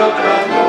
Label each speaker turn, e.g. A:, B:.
A: soprano.